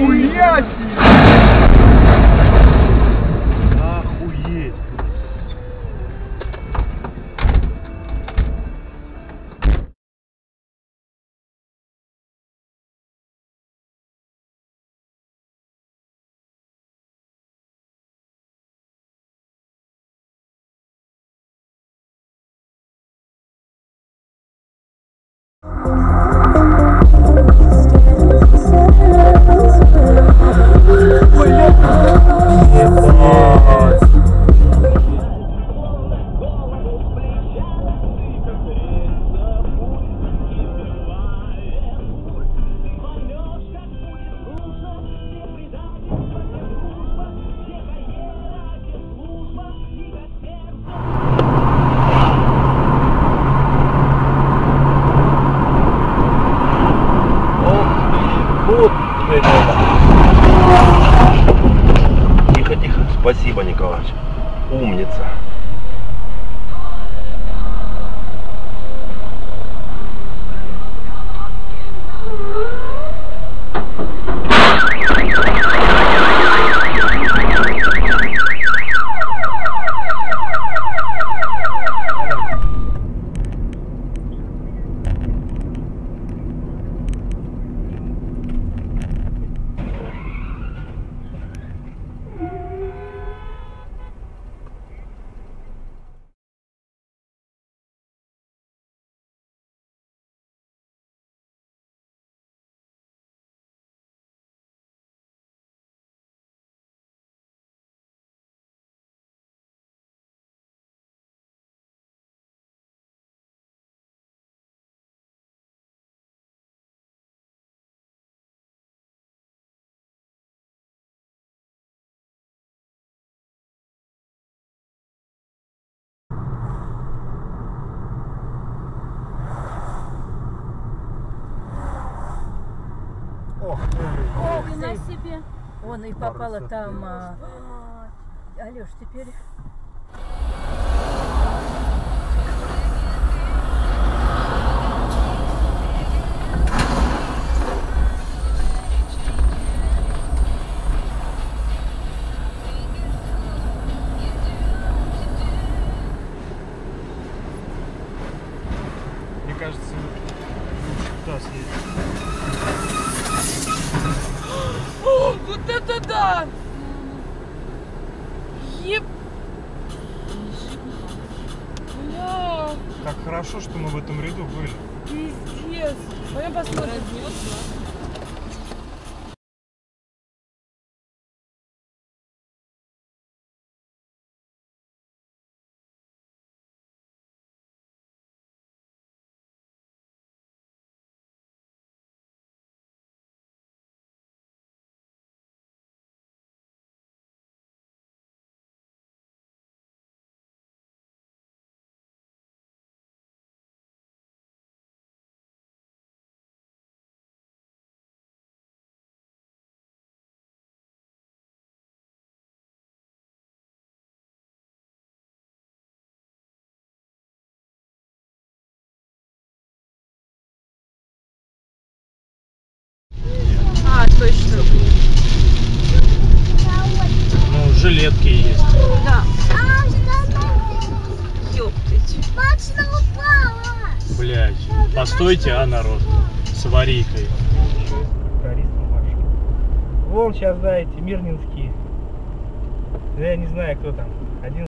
Нихуя Спасибо, Николаевич. Умница. на себе. Он и попала там. а, Алеш, теперь... Мне кажется, лучше туда съездить. Вот это да! Еб... Бля, Как хорошо, что мы в этом ряду были. пиздец. Пойдем посмотрим. А, Жилетки есть. Да. А. Точно упала! Блять. Постойте, а, народ. С аварийкой. Вон сейчас, да, эти мирнинские. Да я не знаю, кто там. Один